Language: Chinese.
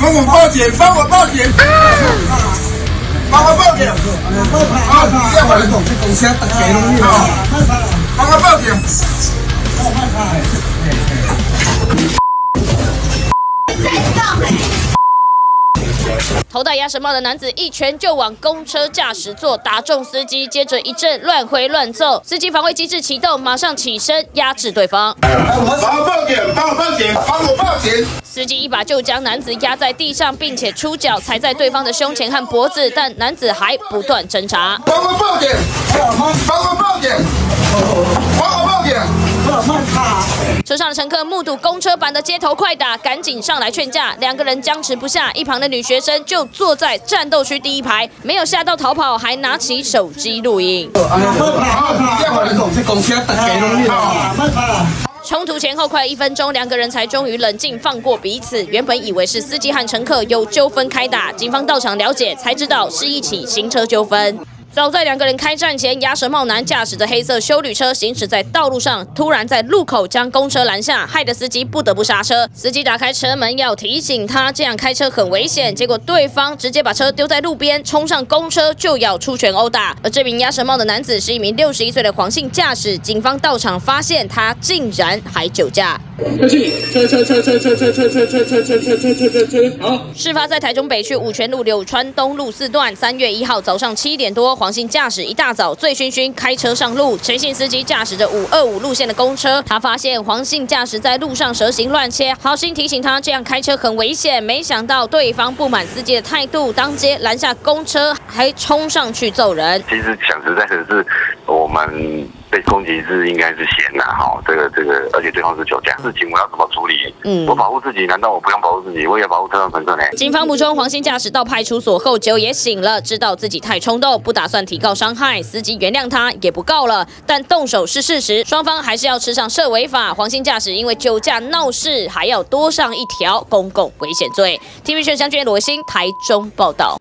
帮我报警！帮我报警！帮我报警！啊，这样我来讲，这公司大家拢有啊，帮我报警！头戴鸭舌帽的男子一拳就往公车驾驶座打中司机，接着一阵乱挥乱揍，司机防卫机制启动，马上起身压制对方。哎我报警！帮我报警！帮我报警！司机一把就将男子压在地上，并且出脚踩在对方的胸前和脖子，但男子还不断挣扎。帮我报警！帮我报警！帮我报警！车上的乘客目睹公车版的街头快打，赶紧上来劝架，两个人僵持不下，一旁的女学生就坐在战斗区第一排，没有吓到逃跑，还拿起手机录音。冲突前后快一分钟，两个人才终于冷静放过彼此。原本以为是司机和乘客有纠纷开打，警方到场了解才知道是一起行车纠纷。早在两个人开战前，鸭舌帽男驾驶着黑色修旅车行驶在道路上，突然在路口将公车拦下，害得司机不得不刹车。司机打开车门要提醒他这样开车很危险，结果对方直接把车丢在路边，冲上公车就要出拳殴打。而这名鸭舌帽的男子是一名六十一岁的黄姓驾驶，警方到场发现他竟然还酒驾。好。事发在台中北区五泉路柳川东路四段，三月一号早上七点多。黄姓驾驶一大早醉醺醺开车上路，陈姓司机驾驶着五二五路线的公车。他发现黄姓驾驶在路上蛇行乱切，好心提醒他这样开车很危险。没想到对方不满司机的态度，当街拦下公车，还冲上去揍人。其实讲实在的是，我们被攻击是应该是嫌呐，哈，这个这个，而且对方是酒驾，事情我要怎么处理？嗯，我保护自己，难道我不用保护自己？我也要保护车上乘客呢？警方补充，黄姓驾驶到派出所后酒也醒了，知道自己太冲动，不打算提告伤害，司机原谅他，也不告了。但动手是事实，双方还是要吃上涉违法。黄姓驾驶因为酒驾闹事，还要多上一条公共危险罪。TV 全相娟罗新台中报道。